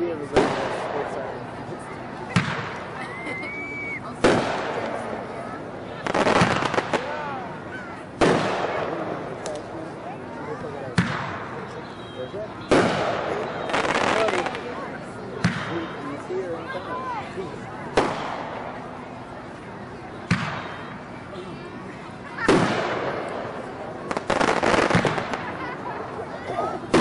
three of us are sports Oh!